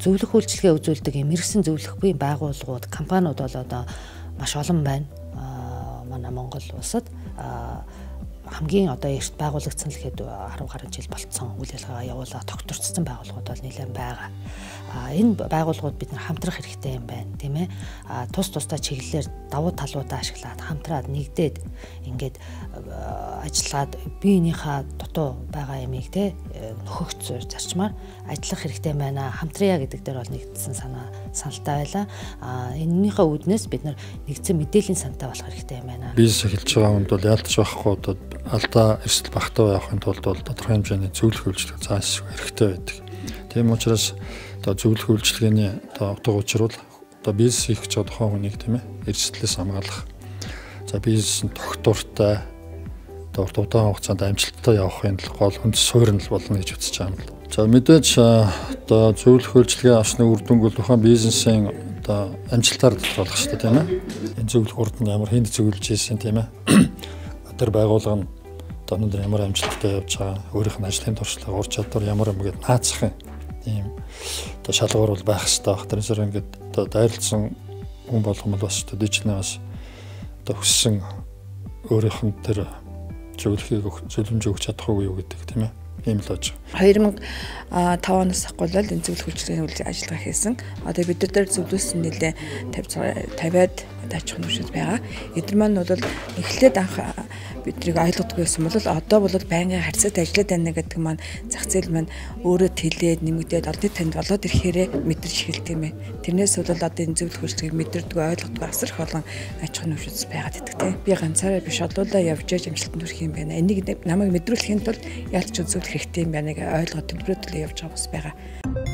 зөвлөх үйлчилгээ үзүүлдэг юм мэрэгсэн зөвлөх буй байгууллагууд компаниуд бол одоо маш олон байна. Манай Монгол улсад хамгийн одоо эрт байгуулагдсан л гэхэд 10 гаруй жил болцсон үйл ажиллагаа явуулаад тогтворцсон байгууллагууд бол нэлээд байгаа. А энэ байгууллагууд бид нар хамтрах хэрэгтэй юм байна, тийм ээ. А тус тусдаа чиглэлээр давуу талуудаа ашиглаад хамтраад нэгдээд ингээд ажиллаад биенийхээ дутуу байгаа ямиг те нөхөгч зарчмаар ажиллах хэрэгтэй байна. Хамтрая гэдэг дээр бол нэгдсэн санаа саналтай байлаа. А энэнийхээ үүднээс бид нэгдсэн мэдээллийн сантай болох хэрэгтэй байна. Бизнес эхэлж байгаа хүнд бол яалтч байхгүй одоо алдаа эрсдэл багтаа явахын тулд бол тодорхой хэмжээний зөвлөх үйлчлэг зааш хэрэгтэй байдаг. Тийм учраас одоо зөвлөх үйлчлэгээний одоо утга учир бол одоо бизнес хийх гэж байгаа хүнийг тийм ээ эрсдлээс хамгаалах. За бизнес нь тогтвортой урт удаан хугацаанд амжилттай явахын тулд гол хүнд суурин л болно гэж үзэж байгаа юм л. За мэдээж одоо зөвлөх үйлчлэгээ авсны үр дүнг бол тухайн бизнесийн одоо амжилтаар тодорхойлох дээ тийм ээ. Энэ зөвлөх урд нь ямар хүнд зөвлөж ийсэн тийм ээ тэр байгууллага нь одоо өнөөдөр ямар амжилттай явж байгаа өөрийнх нь ажлын туршлага ур чадвар ямар юм гээд наацах юм одоо шалгуур бол байх хэрэгтэй баг. Тэрнээр ингээд одоо дайрлсан хүн болгох юм бол бас одоо дижитал бас одоо хүссэн өөрийнх нь тэр зөвлөхийг зөвлөмж өгч чадахгүй юу гэдэг тийм ээ ийм л болж байгаа. 2005 оноос ахгуул энэ зөвлөх үйлчлэгийн үйл ажиллагаа хийсэн. Одоо бид нар зөвлөсөн нэлээ 50 50-аад таачих нүшүүд байгаа. Эдгээр маань бол эхлээд анх биднийг ойлгодгүй байсан бол одоо бол байнгын харьцаад ажиллаад байна гэдэг маань зах зээл маань өөрөө тэлээд нэмэгдээд олдын танд болоод ирэхээрээ мэдэрч эхэлдэг юм байна. Тэрнээс бол одоо энэ зөвлөх үйлчлэгийг мэдэрдэг ойлгодгүй асар их олон аж ахуйн нөхцөл байгаад идэх тийм. Би ганцаараа биш олуулаа явж яж амжилтанд хүрэх юм байна. Энийг намайг мэдрүүлэхийн тулд яалч зөвлөх хэрэгтэй юм байна гэж ойлгоод төвлөрөөд явж байгаа бас байгаа.